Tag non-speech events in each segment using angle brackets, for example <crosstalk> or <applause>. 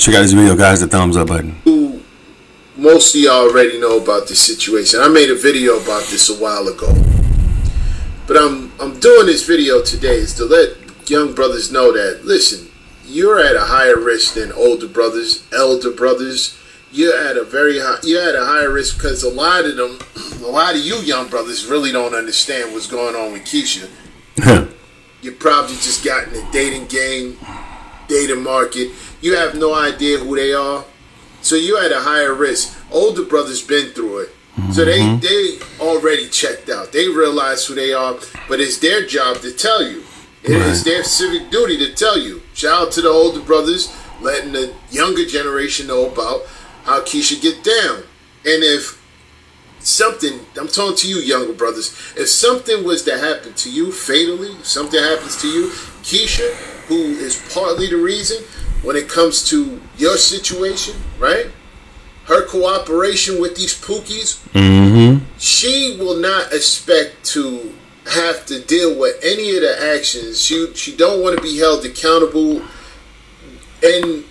Check out this video, guys. The thumbs up button. Who most of y'all already know about this situation. I made a video about this a while ago. But I'm I'm doing this video today is to let young brothers know that listen, you're at a higher risk than older brothers, elder brothers. You're at a very high you're at a higher risk because a lot of them <clears throat> a lot of you young brothers really don't understand what's going on with Keisha. you probably just got in the dating game, dating market. You have no idea who they are. So you're at a higher risk. Older brothers been through it. So they mm-hmm. they already checked out. They realize who they are, but it's their job to tell you. It is Right. their civic duty to tell you. Shout out to the older brothers, letting the younger generation know about how Keisha get down. And if something, I'm talking to you, younger brothers, if something was to happen to you fatally, if something happens to you, Keisha, who is partly the reason when it comes to your situation, right? Her cooperation with these pookies, Mm-hmm. she will not expect to have to deal with any of the actions. She she don't want to be held accountable. And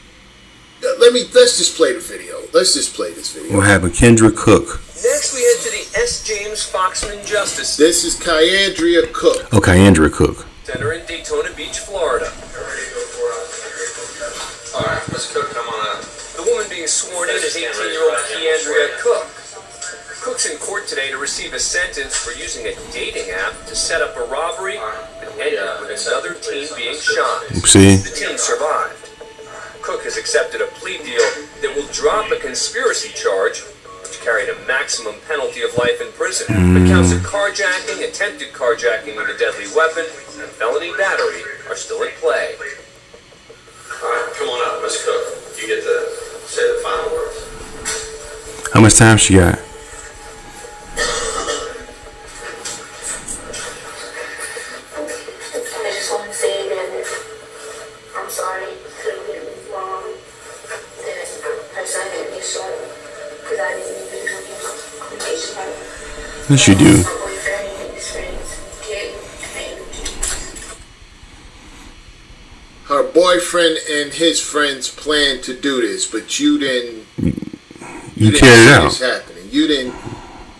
let me let's just play the video. Let's just play this video. We'll have a Kendra Cook. Next, we head to the S. James Foxman Justice This is Ky'andrea Cook. Okay, Andrea Cook. Center in Daytona Beach, Florida. All right, Ms. Cook, come on up. The woman being sworn in is 18-year-old Ky'andrea Cook. Cook's in court today to receive a sentence for using a dating app to set up a robbery and ended with another teen being shot. See? The teen survived. Cook has accepted a plea deal that will drop a conspiracy charge, which carried a maximum penalty of life in prison. Hmm. The counts of carjacking, attempted carjacking with a deadly weapon, and felony battery are still in play. Know much time she got? Yes, you do. My boyfriend and his friends get and Her boyfriend and his friends planned to do this, but you didn't. You didn't carried see out. this happening. You didn't.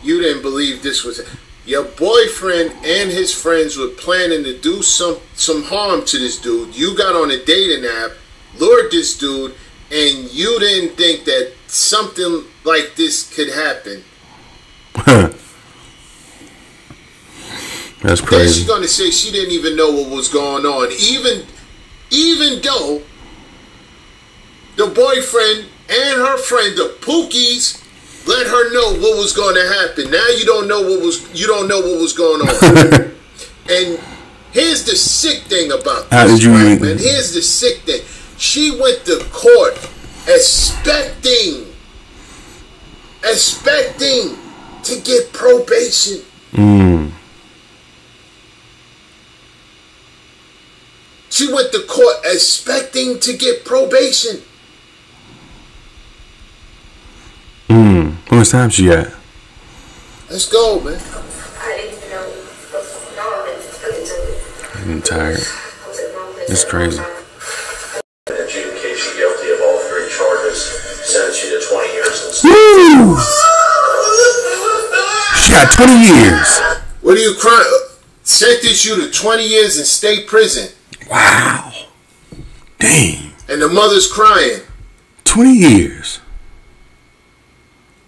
You didn't believe this was. Your boyfriend and his friends were planning to do some some harm to this dude. You got on a dating app, lured this dude, and you didn't think that something like this could happen. <laughs> That's crazy. Then she's gonna say she didn't even know what was going on, even even though the boyfriend and her friend, the Pookies, let her know what was going to happen. Now you don't know what was you don't know what was going on. <laughs> and here's the sick thing about How this, did you right, man. Here's the sick thing. She went to court expecting expecting to get probation. Mm. She went to court expecting to get probation. Mm. How much time she got? Let's go, man. I didn't even know what was going on until I'm tired. I was at wrong place It's at the wrong crazy. Adjudication guilty of all three charges. Sentence you to 20 years Woo! She got 20 years. What are you crying? Sentence you to 20 years in state prison. Wow. Dang. And the mother's crying. 20 years.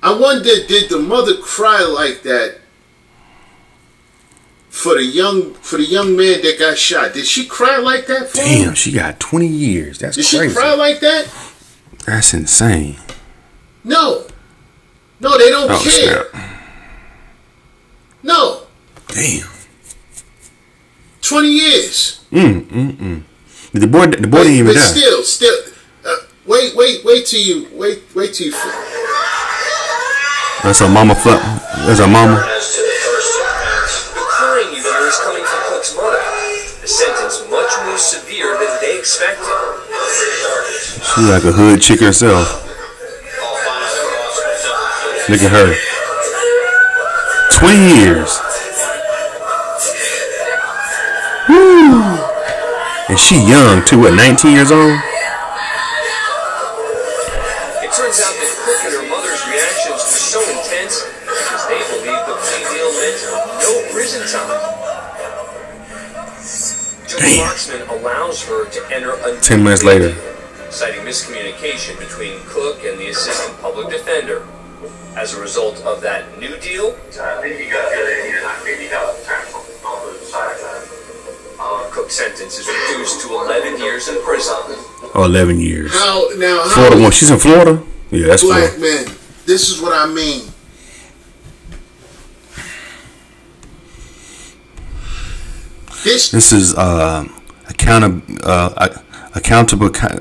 I wonder, did the mother cry like that for the young for the young man that got shot? Did she cry like that for him? Damn, she got 20 years. That's Did she crazy. cry like that? That's insane. No. No, they don't Oh, care. snap. No. Damn. 20 years. Mm, mm, mm. The boy, the boy didn't even but die. still, still, uh, wait, wait, wait till you, wait, wait till you. That's her mama. Fl- that's her mama. As to the first two counts, The crying you hear is coming from Cook's mother. The sentence much more severe than they expected. She like a hood chick herself. all final costs Look at her. 20 years. Woo. And she young too, what, 19 years old? Ten minutes later. citing miscommunication between Cook and the assistant public defender. As a result of that new deal, I think you got the other need like fifty thousand times on the side of that. uh, Cook's sentence is reduced to 11 years in prison. Oh, 11 years. How now? How Florida many one. She's in Florida. Yeah, that's black Florida. men? This is what I mean. This This is uh, accountable. Uh, accountable. Uh,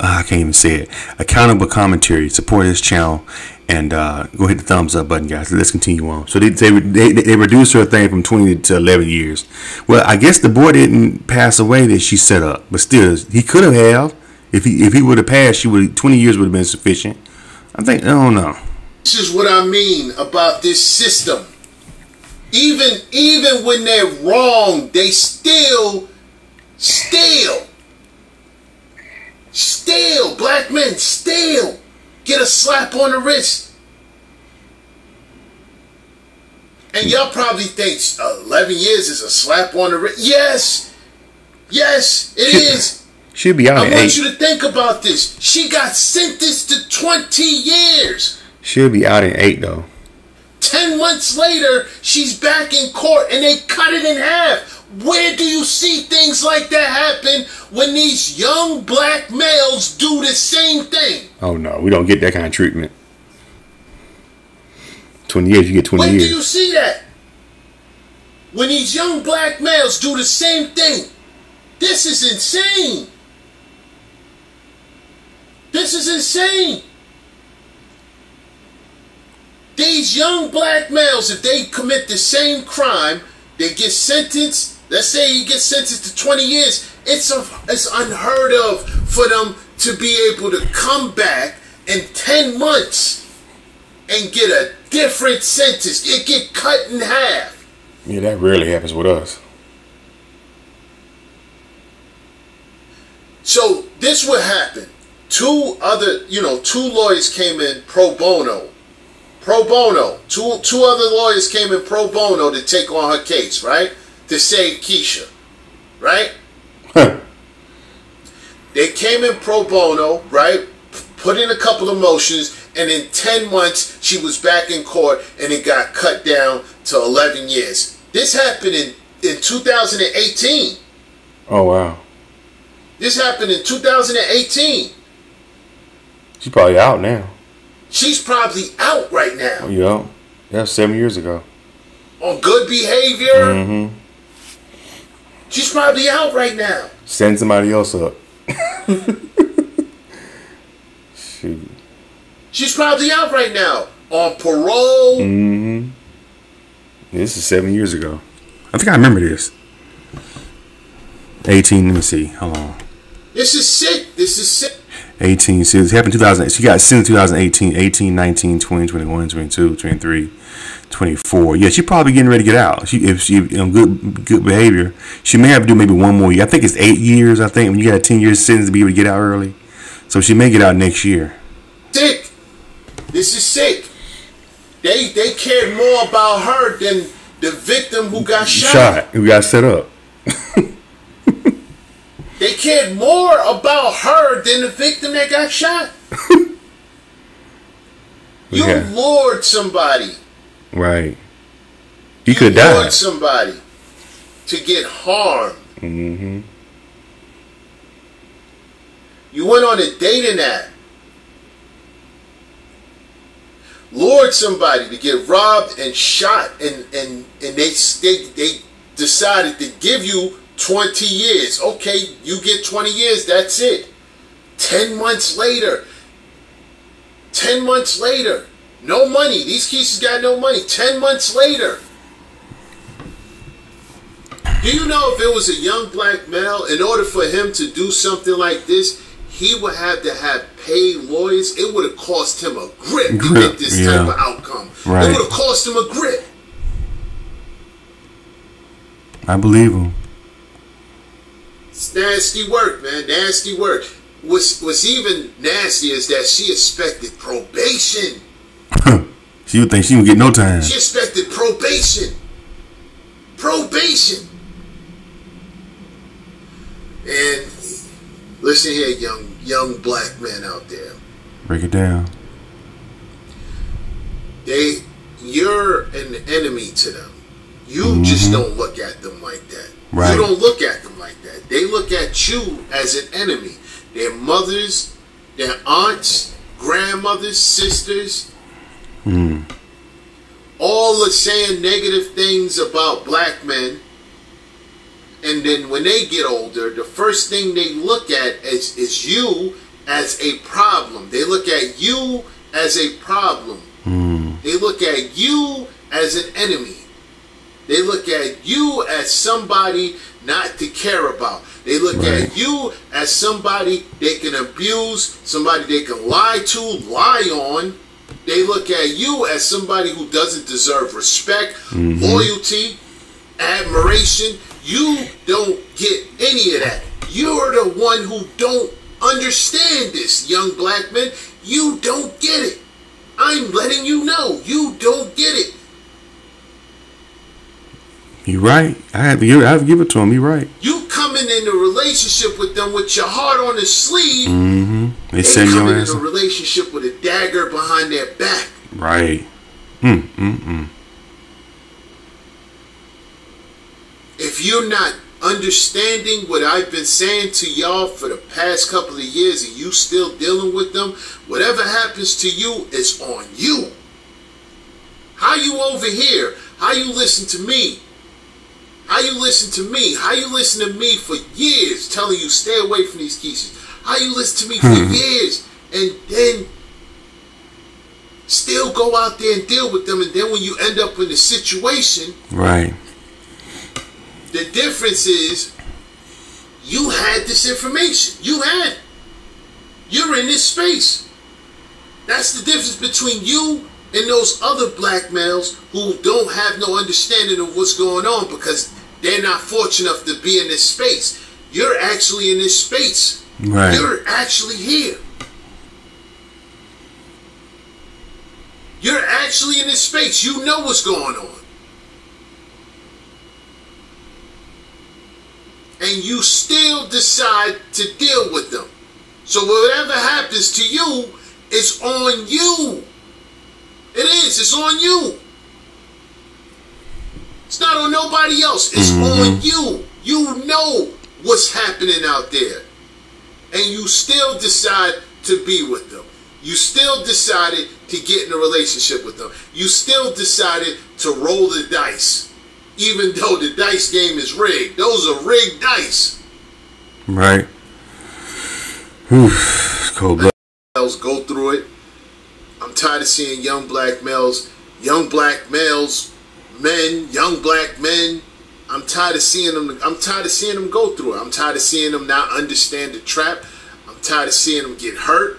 I can't even say it. Accountable commentary. Support this channel and uh, go hit the thumbs up button, guys. Let's continue on. So they they they, they reduced her thing from 20 to 11 years. Well, I guess the boy didn't pass away that she set up, but still, he could have had. If he if he would have passed, she would 20 years would have been sufficient. I think I don't know. This is what I mean about this system. Even even when they're wrong, they still, still, still, black men still get a slap on the wrist. And y'all probably think 11 years is a slap on the wrist. Yes, yes, it is. She'll be out I want eight. you to think about this. She got sentenced to 20 years. She'll be out in eight though. Ten months later, she's back in court and they cut it in half. Where do you see things like that happen when these young black males do the same thing? Oh no, we don't get that kind of treatment. 20 years, you get 20 When do years. you see that? When these young black males do the same thing. This is insane. This is insane. These young black males, if they commit the same crime, they get sentenced. Let's say he gets sentenced to 20 years. It's a, it's unheard of for them to be able to come back in 10 months and get a different sentence. It get cut in half. Yeah, that rarely happens with us. So this would happen. Two other, you know, two lawyers came in pro bono. Pro bono. Two two other lawyers came in pro bono to take on her case, right? To save Keisha. Right? Huh. They came in pro bono, right? Put in a couple of motions, and in 10 months, she was back in court, and it got cut down to 11 years. This happened in, in 2018. Oh wow, This happened in 2018. she's probably out now. She's probably out right now Yeah, that's seven years ago. on good behavior. Mm-hmm. She's probably out right now. Send somebody else up. Shoot. She's probably out right now on parole. Mm-hmm. This is seven years ago. I think I remember this. 18, let me see. How long? This is sick. This is sick. 18, see, it happened 2000. She got sentenced 2018, 18, 19, 20, 21, 22, 23, 24. Yeah, she's probably getting ready to get out. She If she on good good behavior, she may have to do maybe one more year. I think it's eight years, I think, when you got a 10 year sentence to be able to get out early. So she may get out next year. Sick. This is sick. They they cared more about her than the victim who got shot. Shot. Who got set up. <laughs> They cared more about her than the victim that got shot. <laughs> You Yeah. lured somebody. Right. He You could die. somebody to get harmed. Mm-hmm. You went on a dating app. Lured somebody to get robbed and shot, and and and they they they decided to give you twenty years. Okay, you get twenty years. That's it. Ten months later. Ten months later. No money. These cases got no money. Ten months later. Do you know if it was a young black male, in order for him to do something like this, he would have to have paid lawyers? It would have cost him a grip, to get this yeah. type of outcome. Right. It would have cost him a grip. I believe him. It's nasty work, man. Nasty work. what's what's even nasty is that she expected probation. <coughs> she would think she would get no time. She expected probation. Probation. And listen here, young young black men out there. Break it down. They you're an enemy to them. You just mm-hmm. don't look at them like that. Right. You don't look at them like that. They look at you as an enemy. Their mothers, their aunts, grandmothers, sisters, all are saying negative things about black men. And then when they get older, the first thing they look at is, is you as a problem. They look at you as a problem. They look at you as an enemy. They look at you as somebody not to care about. They look Right. at you as somebody they can abuse, somebody they can lie to, lie on. They look at you as somebody who doesn't deserve respect, mm-hmm. loyalty, admiration. You don't get any of that. You're the one who don't understand this, young black man. You don't get it. I'm letting you know. You don't get it. You right. I had to give. I have to give it to him. You right. You coming in a relationship with them with your heart on the sleeve. Mm-hmm. They send coming in a relationship with a dagger behind their back. Right. Mm, mm, mm. If you're not understanding what I've been saying to y'all for the past couple of years and you still dealing with them, whatever happens to you is on you. How you over here? How you listen to me? How you listen to me? How you listen to me for years telling you stay away from these cases? How you listen to me for hmm. years and then still go out there and deal with them and then when you end up in a situation Right. the difference is you had this information. You had. it. You're in this space. That's the difference between you and those other black males who don't have no understanding of what's going on because they're not fortunate enough to be in this space. You're actually in this space. Right. You're actually here. You're actually in this space. You know what's going on. and you still decide to deal with them. So whatever happens to you it's on you. It is. It's on you. It's not on nobody else. It's mm-hmm. on you. You know what's happening out there. And you still decide to be with them. You still decided to get in a relationship with them. You still decided to roll the dice even though the dice game is rigged. Those are rigged dice. Right. Oof. Cold blood. Males go through it. I'm tired of seeing young black males, young black males, men, young black men. I'm tired of seeing them. I'm tired of seeing them go through it. I'm tired of seeing them not understand the trap. I'm tired of seeing them get hurt.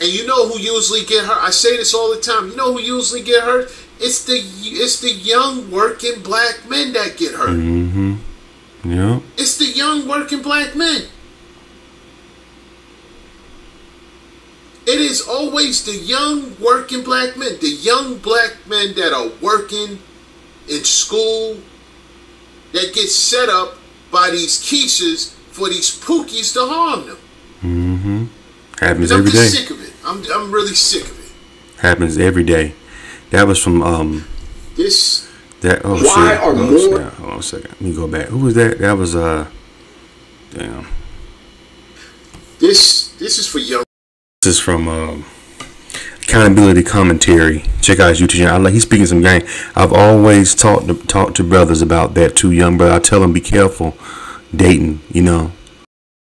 And you know who usually get hurt? I say this all the time. You know who usually get hurt? It's the it's the young working black men that get hurt. Mm-hmm. Yep. It's the young working black men. It is always the young working black men, the young black men that are working in school that get set up by these quiches for these pookies to harm them. Mm-hmm. Happens every day. I'm every just day. sick of it. I'm, I'm really sick of it. Happens every day. That was from um This that oh Why shit. are oh, more- snap. Hold on a second. Let me go back. Who was that? That was uh damn. this this is for young. This is from um accountability commentary. Check out his YouTube channel. I like he's speaking some game. I've always talked to talked to brothers about that too, young brother. I tell them be careful dating, you know.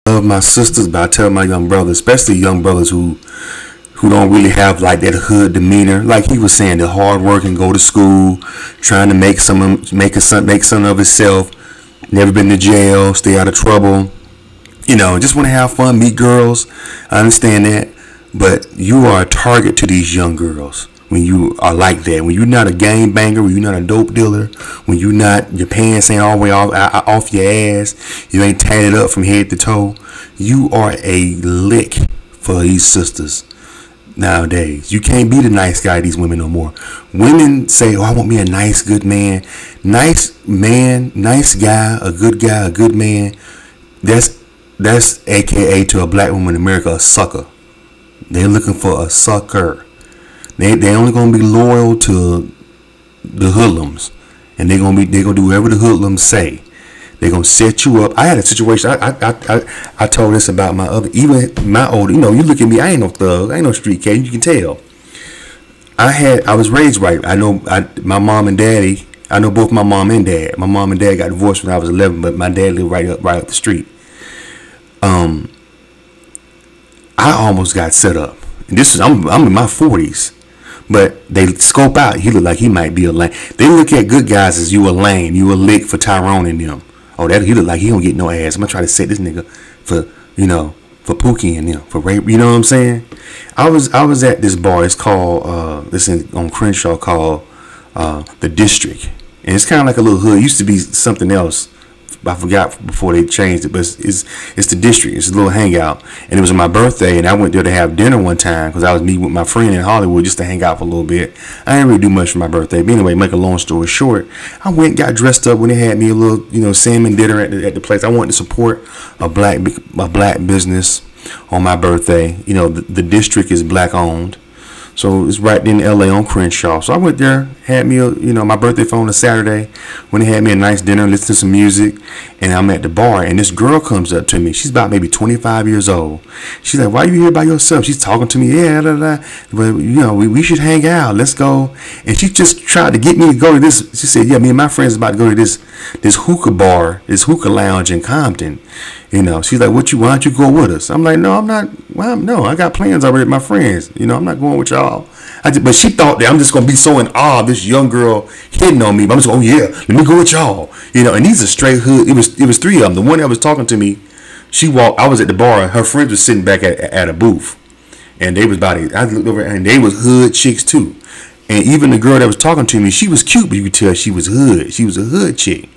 Love my sisters, but I tell my young brothers, especially young brothers who who don't really have like that hood demeanor. Like he was saying, the hard work and go to school, trying to make some make a son make something of himself. Never been to jail, stay out of trouble. You know, just want to have fun, meet girls. I understand that, but you are a target to these young girls. when you are like that. When you're not a game banger, when you're not a dope dealer, when you're not your pants ain't all the way off, off your ass, you ain't tatted up from head to toe. You are a lick for these sisters nowadays. You can't be the nice guy these women no more. Women say, "Oh, I want me a nice, good man." Nice man, nice guy, a good guy, a good man. That's that's AKA to a black woman in America a sucker. They're looking for a sucker. They they only gonna be loyal to the hoodlums, and they're gonna be they gonna do whatever the hoodlums say. They're gonna set you up. I had a situation. I I, I, I told this about my other even my older. You know, you look at me. I ain't no thug. I ain't no street cat. You can tell. I had I was raised right. I know I, my mom and daddy. I know both my mom and dad. My mom and dad got divorced when I was 11, but my dad lived right up right up the street. Um, I almost got set up. This is I'm I'm in my 40s. But they scope out. He look like he might be a lame. They look at good guys as you a lame. You a lick for Tyrone and them. Oh, that he look like he don't get no ass. I'm gonna try to set this nigga for you know for Pookie and them for rape. You know what I'm saying? I was I was at this bar. It's called uh this is on Crenshaw called uh the District, and it's kind of like a little hood. It used to be something else I forgot before they changed it, but it's, it's, it's the district. It's a little hangout, and it was my birthday, and I went there to have dinner one time because I was meeting with my friend in Hollywood just to hang out for a little bit. I didn't really do much for my birthday, but anyway, make a long story short, I went got dressed up when they had me a little you know salmon dinner at the, at the place. I wanted to support a black a black business on my birthday. You know, the, the district is black owned. So it's right in LA on Crenshaw. So I went there, had me, a, you know, my birthday phone a Saturday. When they had me a nice dinner, listened to some music, and I'm at the bar, and this girl comes up to me. She's about maybe 25 years old. She's like, "Why are you here by yourself?" She's talking to me, yeah, da, da, but you know, we, we should hang out. Let's go. And she just tried to get me to go to this. She said, "Yeah, me and my friends about to go to this this hookah bar, this hookah lounge in Compton." You know, she's like, "What you? Why don't you go with us?" I'm like, "No, I'm not. Well, no, I got plans already with my friends. You know, I'm not going with y'all." Just, but she thought that I'm just gonna be so in awe of this young girl hitting on me. But I'm just, going, oh yeah, let me go with y'all. You know, and these are straight hood. It was it was three of them. The one that was talking to me, she walked. I was at the bar. Her friends was sitting back at, at a booth, and they was about. I looked over, and they was hood chicks too. And even the girl that was talking to me, she was cute, but you could tell she was hood. She was a hood chick.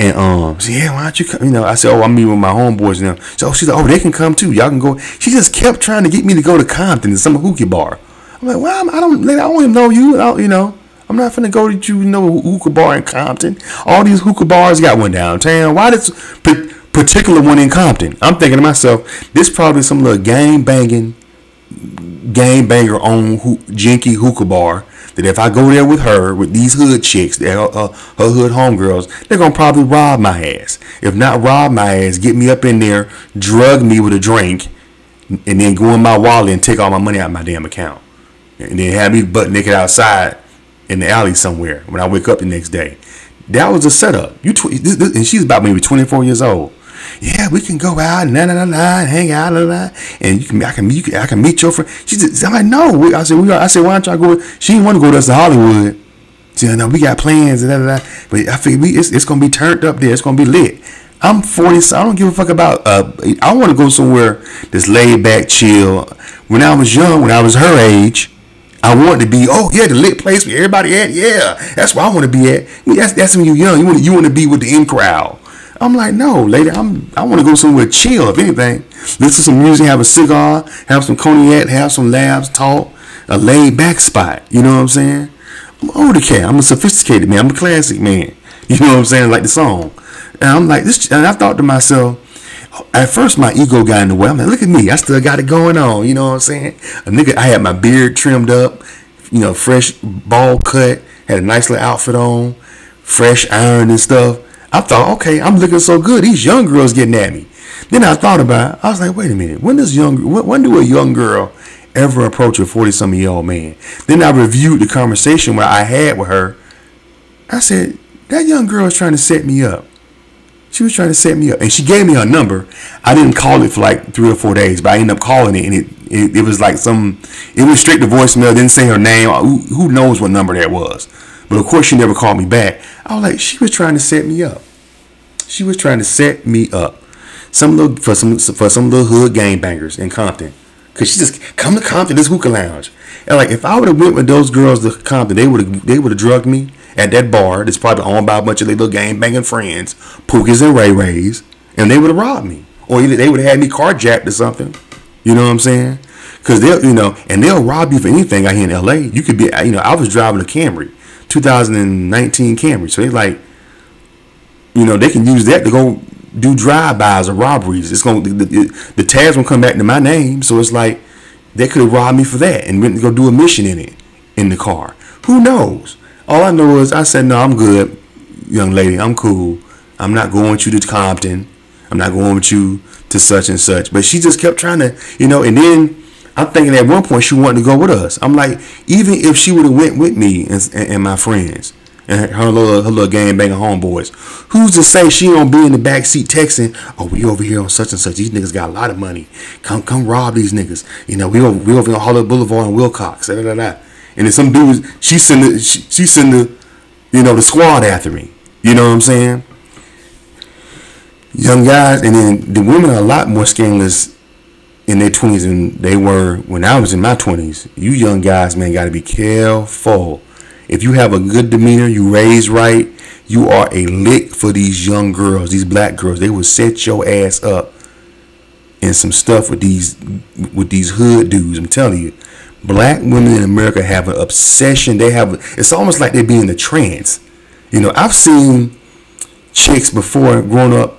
And um, she yeah, why don't you come? You know, I said, oh, I'm meeting with my homeboys now. So she's like, oh, they can come too. Y'all can go. She just kept trying to get me to go to Compton to some hookah bar. I'm like, well, I'm, I don't, I don't even know you. I you know, I'm not finna go to you, you know, hookah bar in Compton. All these hookah bars got one downtown. Why this particular one in Compton? I'm thinking to myself, this probably some little gang banging, gang banger on ho- jinky hookah bar that if I go there with her, with these hood chicks, uh, uh, her hood homegirls, they're gonna probably rob my ass. If not rob my ass, get me up in there, drug me with a drink, and then go in my wallet and take all my money out of my damn account, and then have me butt naked outside in the alley somewhere when I wake up the next day. That was a setup. You tw- this, this, and she's about maybe 24 years old yeah, we can go out, and na na na na, hang out, la, la, and you can, I can, meet, I can meet your friend. She said, I'm like, no. I said, we are. I said, why don't y'all go? She didn't want to go to us to Hollywood. She said, no, we got plans, and da, da. But I figured we, it's, it's gonna be turned up there. It's gonna be lit. I'm 40, so I don't give a fuck about. Uh, I want to go somewhere that's laid back, chill. When I was young, when I was her age. I wanted to be, oh yeah, the lit place where everybody at, yeah, that's where I want to be at. That's that's when you're young. You want you want to be with the in crowd. I'm like, no, lady, I'm I want to go somewhere chill. If anything, listen to some music, have a cigar, have some cognac, have some laughs, talk, a laid back spot. You know what I'm saying? I'm older cat. I'm a sophisticated man. I'm a classic man. <laughs> You know what I'm saying? Like the song. And I'm like this. And I thought to myself, at first my ego got in the way. I'm like, look at me. I still got it going on. You know what I'm saying? A nigga, I had my beard trimmed up. You know, fresh ball cut. Had a nice little outfit on. Fresh iron and stuff. I thought, okay, I'm looking so good. These young girls getting at me. Then I thought about it. I was like, wait a minute. When does young when do a young girl ever approach a 40 something year old man? Then I reviewed the conversation where I had with her. I said, that young girl is trying to set me up. She was trying to set me up. And she gave me her number. I didn't call it for like three or four days, but I ended up calling it and it it, it was like some it was straight to voicemail, didn't say her name. Who, who knows what number that was? But of course, she never called me back. I was like, she was trying to set me up. She was trying to set me up. Some little for some for some little hood gang bangers in Compton. Cause she just come to Compton, this hookah lounge. And like if I would have went with those girls to Compton, they would have they would have drugged me at that bar that's probably owned by a bunch of their little gang banging friends, Pookies and Ray Rays, and they would have robbed me. Or either they would have had me carjacked or something. You know what I'm saying? Cause they'll you know, and they'll rob you for anything out here in LA. You could be you know, I was driving a Camry, 2019 Camry. So they like, you know, they can use that to go do drive-bys or robberies. It's going to the, the, the tags won't come back to my name, so it's like they could have robbed me for that and went to go do a mission in it in the car. Who knows? All I know is I said, no, I'm good, young lady. I'm cool. I'm not going with you to Compton. I'm not going with you to such and such. But she just kept trying to, you know, and then I'm thinking at one point she wanted to go with us. I'm like, even if she would have went with me and, and, and my friends, and her little her little gang banging homeboys. Who's to say she don't be in the back seat texting? Oh, we over here on such and such. These niggas got a lot of money. Come come rob these niggas. You know, we over we over on Hollywood Boulevard and Wilcox. Da, da, da, And then some dudes she send the she, she send the you know the squad after me. You know what I'm saying? Young guys, and then the women are a lot more scandalous in their 20s than they were when I was in my 20s. You young guys, man, got to be careful if you have a good demeanor, you raise right, you are a lick for these young girls, these black girls. They will set your ass up in some stuff with these with these hood dudes. I'm telling you, black women in America have an obsession. They have it's almost like they be in a trance. You know, I've seen chicks before growing up.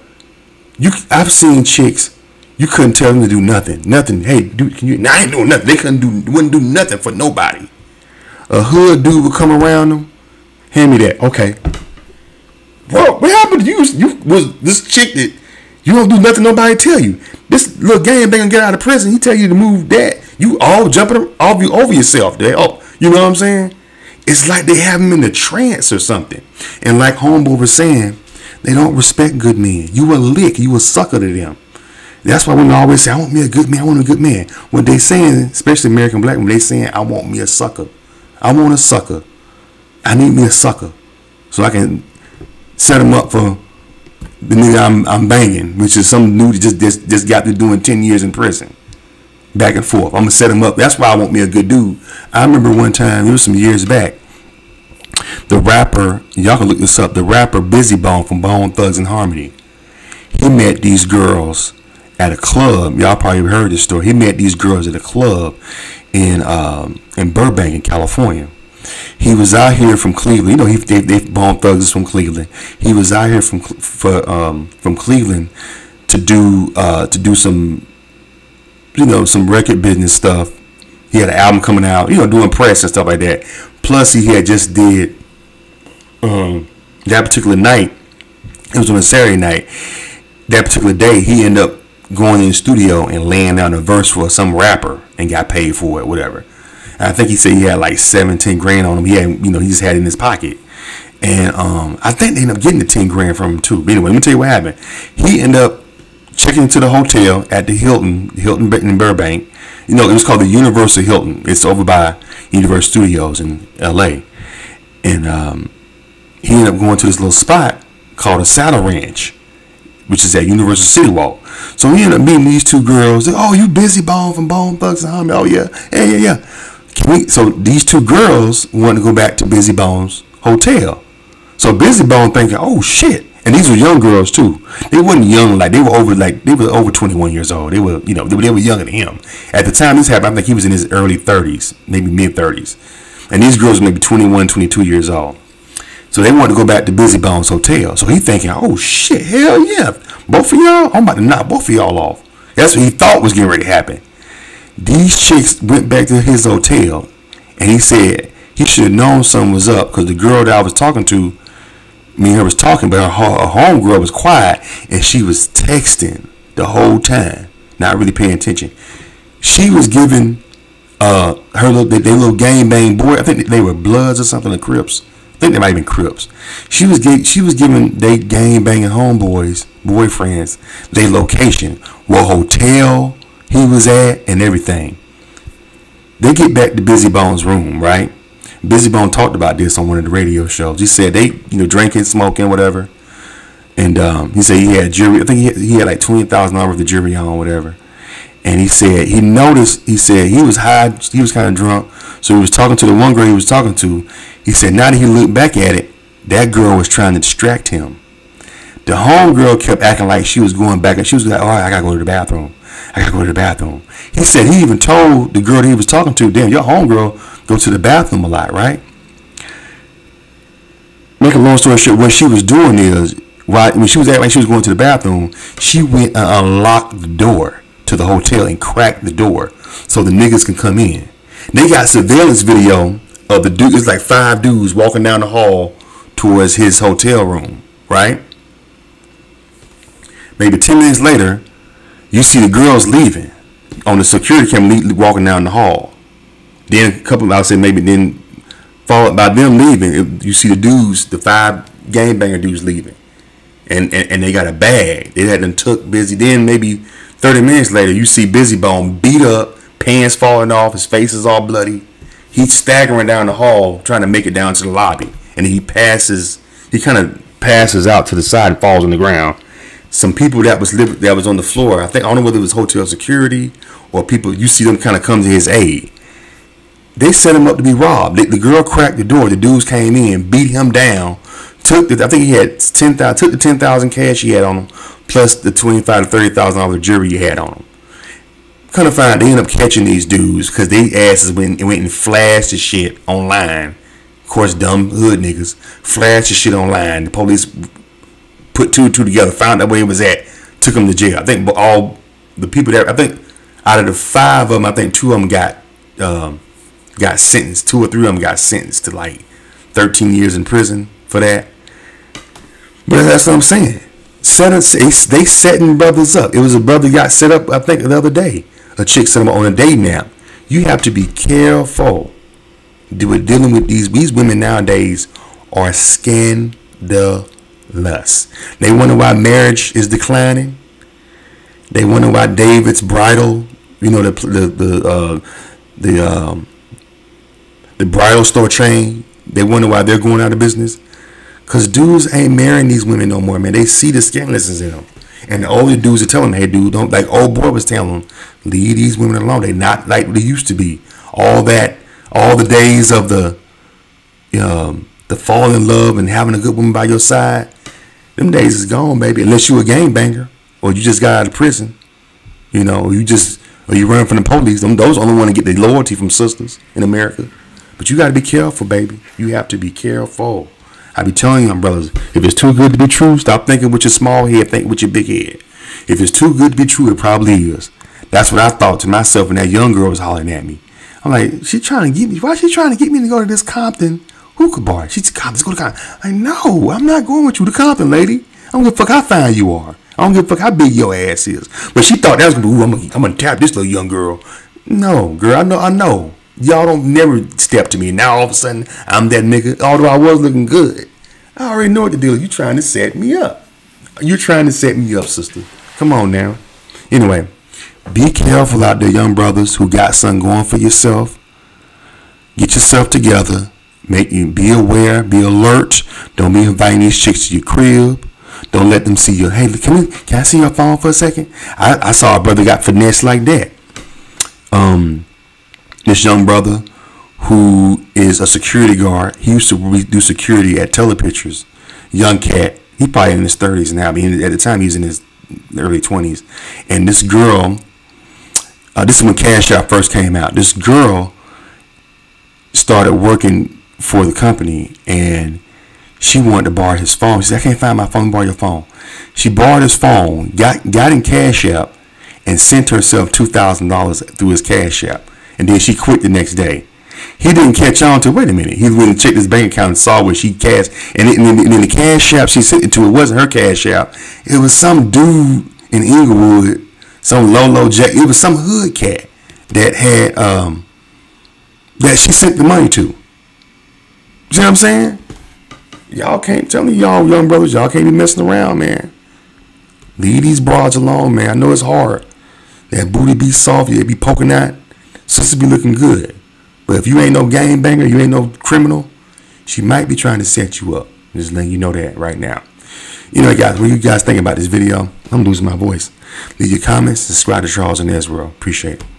You, I've seen chicks. You couldn't tell them to do nothing. Nothing. Hey, dude, can you? I ain't doing nothing. They couldn't do. Wouldn't do nothing for nobody a hood dude would come around them. Hand me that. Okay. Bro, what happened to you? You was this chick that you don't do nothing nobody tell you. This little game bang get out of prison. He tell you to move that. You all jumping off you over yourself. They oh, you know what I'm saying? It's like they have him in a trance or something. And like Homeboy was saying, they don't respect good men. You a lick. You a sucker to them. That's why women always say, I want me a good man. I want a good man. What they saying, especially American black women, they saying, I want me a sucker. I want a sucker. I need me a sucker so I can set him up for the nigga I'm, I'm banging, which is some dude just, just just got to doing 10 years in prison. Back and forth. I'm gonna set him up. That's why I want me a good dude. I remember one time, it was some years back, the rapper, y'all can look this up, the rapper Bizzy Bone from Bone Thugs-n-Harmony. He met these girls at a club. Y'all probably heard this story. He met these girls at a club in um, in Burbank, in California. He was out here from Cleveland. You know, he they, they Bone Thugs from Cleveland. He was out here from for um, from Cleveland to do uh, to do some you know some record business stuff. He had an album coming out, you know, doing press and stuff like that. Plus, he had just did um, that particular night. It was on a Saturday night. That particular day, he ended up going in the studio and laying down a verse for some rapper and got paid for it, whatever. And I think he said he had like 17 grand on him. He had, you know, he just had it in his pocket. And um, I think they ended up getting the 10 grand from him too. But anyway, let me tell you what happened. He ended up checking into the hotel at the Hilton, Hilton in Burbank. You know, it was called the Universal Hilton. It's over by Universal Studios in LA. And um, he ended up going to this little spot called a Saddle Ranch which is at Universal City Walk. So we ended up meeting these two girls. They, oh, you Bizzy Bone from Bone Thugs-n-Harmony? Oh yeah, yeah, yeah, yeah. Can we, so these two girls want to go back to Bizzy Bone's hotel. So Bizzy Bone thinking, oh shit. And these were young girls too. They weren't young like they were over like they were over 21 years old. They were you know they were, they were younger than him. At the time this happened, I think he was in his early 30s, maybe mid 30s. And these girls were maybe 21, 22 years old. So they wanted to go back to Bizzy Bone's hotel. So he thinking, oh shit, hell yeah. Both of y'all, I'm about to knock both of y'all off. That's what he thought was getting ready to happen. These chicks went back to his hotel and he said he should have known something was up because the girl that I was talking to, me and her was talking, but her, her homegirl was quiet and she was texting the whole time, not really paying attention. She was giving uh, her little, their little gang bang boy, I think they were Bloods or something, the Crips I think they might been Crips. She was she was giving they gang banging homeboys, boyfriends, their location, what hotel he was at, and everything. They get back to Bizzy Bone's room, right? Bizzy Bone talked about this on one of the radio shows. He said they, you know, drinking, smoking, whatever. And um, he said he had jewelry. I think he had, he had like twenty thousand dollars worth of jewelry on, whatever. and he said he noticed. He said he was high. He was kind of drunk, so he was talking to the one girl he was talking to. He said now that he looked back at it, that girl was trying to distract him. The homegirl kept acting like she was going back, and she was like, "All right, I gotta go to the bathroom. I gotta go to the bathroom." He said he even told the girl he was talking to, "Damn, your homegirl go to the bathroom a lot, right?" Make a long story short, what she was doing is, right when she was acting like she was going to the bathroom, she went and unlocked the door to the hotel and cracked the door so the niggas can come in. They got surveillance video of the dude. It's like five dudes walking down the hall towards his hotel room, right? Maybe 10 minutes later, you see the girls leaving on the security camera walking down the hall. Then a couple, I would say maybe then followed by them leaving, you see the dudes, the five gangbanger dudes leaving. And, and, and they got a bag. They had them took busy. Then maybe 30 minutes later, you see Bizzy Bone beat up, pants falling off, his face is all bloody. He's staggering down the hall, trying to make it down to the lobby. And he passes, he kind of passes out to the side and falls on the ground some people that was live, that was on the floor. I think I don't know whether it was hotel security or people. You see them kind of come to his aid. They set him up to be robbed. The, the girl cracked the door. The dudes came in, beat him down, took the. I think he had ten thousand. Took the ten thousand cash he had on him, plus the twenty five to thirty thousand dollar jewelry he had on him. Kind of find they end up catching these dudes because they asses went went and flashed the shit online. Of course, dumb hood niggas flashed the shit online. The police put two and two together, found out where he was at, took him to jail. I think all the people that I think out of the five of them, I think two of them got um, got sentenced. Two or three of them got sentenced to like 13 years in prison for that. But that's what I'm saying. Set they setting brothers up. It was a brother got set up, I think, the other day. A chick him on a dating app. You have to be careful. With dealing with these these women nowadays are scandalous. They wonder why marriage is declining. They wonder why David's bridal, you know, the the the uh, the um, the bridal store chain. They wonder why they're going out of business. Cause dudes ain't marrying these women no more, man. They see the scandalousness in them, and all the older dudes are telling them, "Hey, dude, don't like." Old boy was telling them, "Leave these women alone. They're not like they used to be. All that, all the days of the, um, the fall in love and having a good woman by your side them days is gone, baby. Unless you a gang banger or you just got out of prison, you know, you just or you run from the police. Them those only want to get the loyalty from sisters in America. But you got to be careful, baby. You have to be careful. I be telling you, brothers, if it's too good to be true, stop thinking with your small head, think with your big head. If it's too good to be true, it probably is. That's what I thought to myself when that young girl was hollering at me. I'm like, she trying to get me. Why she trying to get me to go to this Compton hookah bar. She said, Compton, let's go to Compton. I know, I'm not going with you to Compton, lady. I don't give a fuck how fine you are. I don't give a fuck how big your ass is. But she thought that was gonna be, ooh, I'm gonna, I'm gonna tap this little young girl. No, girl, I know, I know. Y'all don't never step to me. Now all of a sudden I'm that nigga. Although I was looking good, I already know what the deal. You trying to set me up? You're trying to set me up, sister. Come on now. Anyway, be careful out there, young brothers who got something going for yourself. Get yourself together Make you be aware, be alert. Don't be inviting these chicks to your crib. Don't let them see you. Hey, can, we, can I see your phone for a second? I, I saw a brother got finesse like that. Um, this young brother who is a security guard. He used to do security at Telepictures. Young cat. He probably in his thirties now. But at the time, he's in his early twenties. And this girl, uh, this is when Cash App first came out. This girl started working for the company and she wanted to borrow his phone. She said, I can't find my phone, borrow your phone. She borrowed his phone, got got in Cash App, and sent herself two thousand dollars through his Cash App. And then she quit the next day. He didn't catch on to wait a minute. He went and checked his bank account and saw where she cashed. And, then, and then the Cash App she sent it to, it wasn't her Cash App. It was some dude in Inglewood, some Lolo Jack. It was some hood cat that had um that she sent the money to. You see what I'm saying? Y'all can't tell me y'all young brothers, y'all can't be messing around, man. Leave these broads alone, man. I know it's hard. That booty be soft, you be poking out. Sister be looking good. But if you ain't no gang banger, you ain't no criminal, she might be trying to set you up. Just letting you know that right now. You know, guys, what you guys think about this video? I'm losing my voice. Leave your comments. Subscribe to Charles Arnes World. Appreciate it.